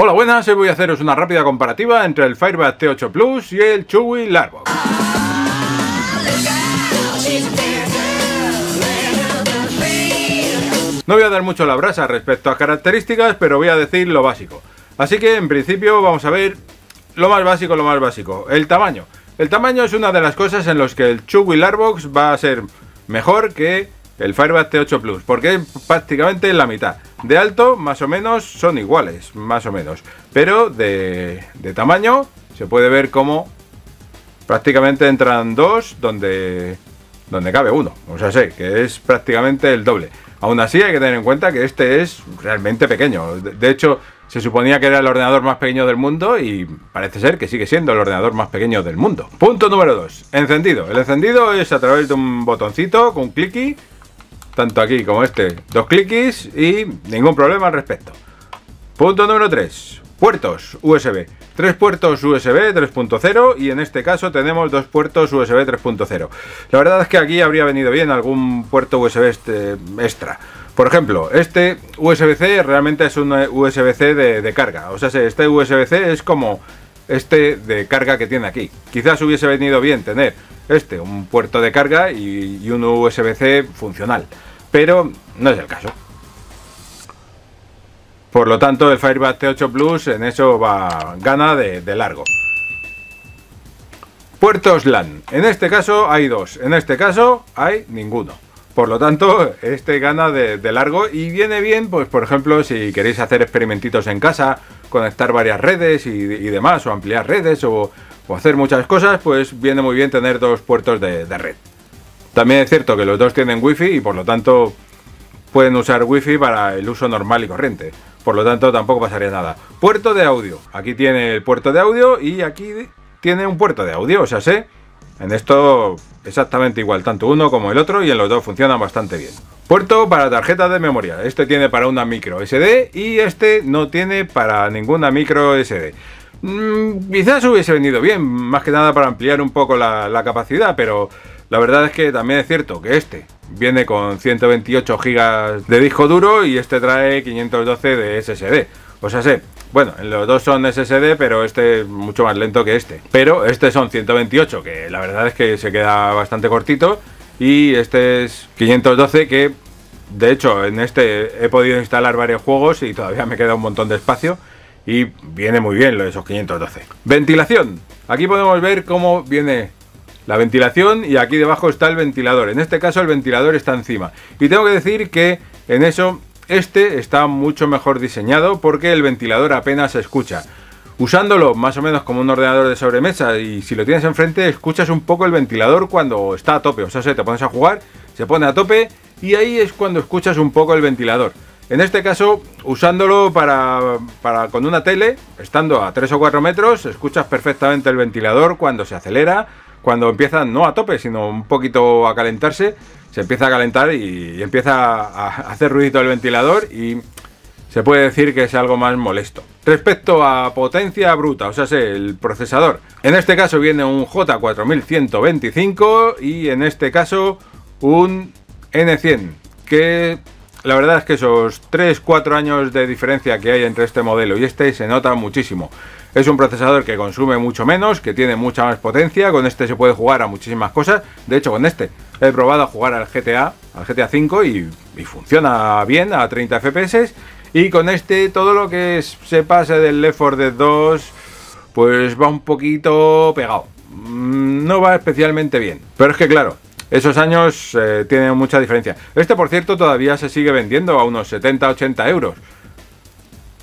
Hola buenas, hoy voy a haceros una rápida comparativa entre el Firebird T8 Plus y el Chewy Larbox. No voy a dar mucho la brasa respecto a características, pero voy a decir lo básico. Así que en principio vamos a ver lo más básico, lo más básico, el tamaño. El tamaño es una de las cosas en las que el Chewy Larbox va a ser mejor que el Firebird T8 Plus, porque es prácticamente la mitad. De alto, más o menos, son iguales, más o menos. Pero de, tamaño, se puede ver como prácticamente entran dos donde, donde cabe uno. O sea, sé que es prácticamente el doble. Aún así, hay que tener en cuenta que este es realmente pequeño. de hecho, se suponía que era el ordenador más pequeño del mundo y parece ser que sigue siendo el ordenador más pequeño del mundo. Punto número 2. Encendido. El encendido es a través de un botoncito con clicky tanto aquí como este, dos clics y ningún problema al respecto. Punto número 3. Puertos USB. Tres puertos USB 3.0 y en este caso tenemos dos puertos USB 3.0. La verdad es que aquí habría venido bien algún puerto USB este extra. Por ejemplo, este USB-C realmente es un USB-C de, carga. O sea, este USB-C es como este de carga que tiene aquí. Quizás hubiese venido bien tener este, un puerto de carga y, y un USB-C funcional pero no es el caso. Por lo tanto, el Firebird T8 Plus en eso va gana de, largo. Puertos LAN. En este caso hay dos. En este caso hay ninguno. Por lo tanto, este gana de, largo y viene bien, pues por ejemplo, si queréis hacer experimentitos en casa, conectar varias redes y, demás, o ampliar redes, o, hacer muchas cosas, pues viene muy bien tener dos puertos de red. También es cierto que los dos tienen wifi y por lo tanto pueden usar wifi para el uso normal y corriente. Por lo tanto tampoco pasaría nada. Puerto de audio. Aquí tiene el puerto de audio y aquí tiene un puerto de audio. O sea, sé, en esto exactamente igual, tanto uno como el otro y en los dos funcionan bastante bien. Puerto para tarjeta de memoria. Este tiene para una micro SD y este no tiene para ninguna micro SD. Mm, quizás hubiese venido bien, más que nada para ampliar un poco la capacidad, pero la verdad es que también es cierto que este viene con 128 GB de disco duro y este trae 512 de SSD. O sea, sé, bueno, los dos son SSD, pero este es mucho más lento que este. Pero este son 128, que la verdad es que se queda bastante cortito. Y este es 512, que de hecho en este he podido instalar varios juegos y todavía me queda un montón de espacio. Y viene muy bien lo de esos 512. Ventilación. Aquí podemos ver cómo viene la ventilación y aquí debajo está el ventilador. En este caso el ventilador está encima. Y tengo que decir que en eso este está mucho mejor diseñado porque el ventilador apenas se escucha. Usándolo más o menos como un ordenador de sobremesa y si lo tienes enfrente escuchas un poco el ventilador cuando está a tope. O sea, se te pones a jugar, se pone a tope y ahí es cuando escuchas un poco el ventilador. En este caso, usándolo para, para, con una tele, estando a 3 o 4 metros, escuchas perfectamente el ventilador cuando se acelera, cuando empieza no a tope, sino un poquito a calentarse, se empieza a calentar y, empieza a hacer ruido el ventilador y se puede decir que es algo más molesto. Respecto a potencia bruta, o sea, el procesador. En este caso viene un J4125 y en este caso un N100, que la verdad es que esos 3-4 años de diferencia que hay entre este modelo y este se nota muchísimo. Es un procesador que consume mucho menos, que tiene mucha más potencia. Con este se puede jugar a muchísimas cosas. De hecho, con este he probado a jugar al GTA, al GTA 5 y, funciona bien a 30 FPS. Y con este todo lo que se pase del Left 4 Dead 2 pues va un poquito pegado. Mm, no va especialmente bien. Pero es que claro, esos años eh, tienen mucha diferencia. Este, por cierto, todavía se sigue vendiendo a unos 70-80 euros.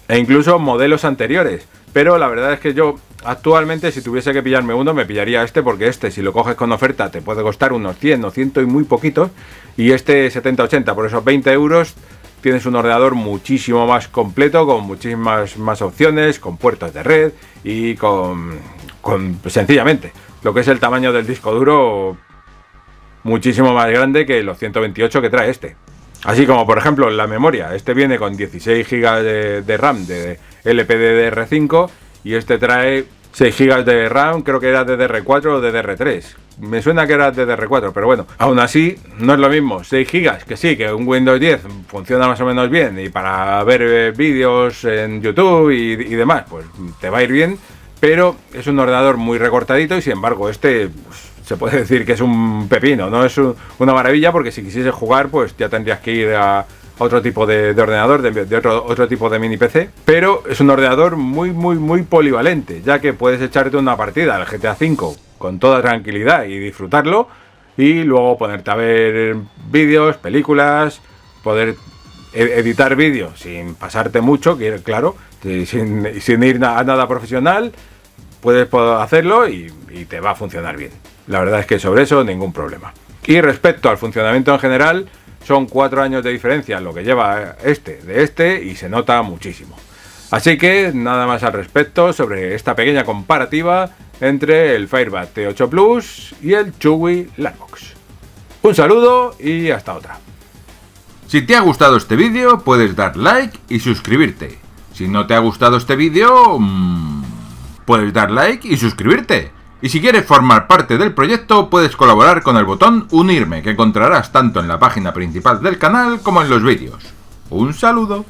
E incluso modelos anteriores. Pero la verdad es que yo actualmente si tuviese que pillarme uno me pillaría este porque este si lo coges con oferta te puede costar unos 100 o 100 y muy poquitos y este 70-80 por esos 20 euros tienes un ordenador muchísimo más completo con muchísimas más opciones, con puertos de red y con, con sencillamente lo que es el tamaño del disco duro muchísimo más grande que los 128 que trae este. Así como por ejemplo la memoria, este viene con 16 GB de, RAM de LPDDR5 y este trae 6 GB de RAM, creo que era DDR4 o DDR3. me suena que era DDR4, pero bueno, aún así no es lo mismo. 6 GB, que sí, que un Windows 10 funciona más o menos bien y para ver eh, vídeos en YouTube y, demás, pues te va a ir bien, pero es un ordenador muy recortadito y sin embargo este pues, se puede decir que es un pepino, no es una maravilla porque si quisiese jugar pues ya tendrías que ir a otro tipo de, ordenador, de, otro, otro tipo de mini PC, pero es un ordenador muy, muy, muy polivalente, ya que puedes echarte una partida al GTA V con toda tranquilidad y disfrutarlo, y luego ponerte a ver vídeos, películas, poder e, editar vídeos sin pasarte mucho, claro, sin, sin ir a nada profesional, puedes hacerlo y, y te va a funcionar bien. La verdad es que sobre eso ningún problema. Y respecto al funcionamiento en general, son cuatro años de diferencia lo que lleva este de este y se nota muchísimo. Así que nada más al respecto sobre esta pequeña comparativa entre el Firebat T8 Plus y el Chewy Landbox. Un saludo y hasta otra. Si te ha gustado este vídeo puedes dar like y suscribirte. Si no te ha gustado este vídeo, mmm, puedes dar like y suscribirte. Y si quieres formar parte del proyecto, puedes colaborar con el botón Unirme, que encontrarás tanto en la página principal del canal como en los vídeos. Un saludo.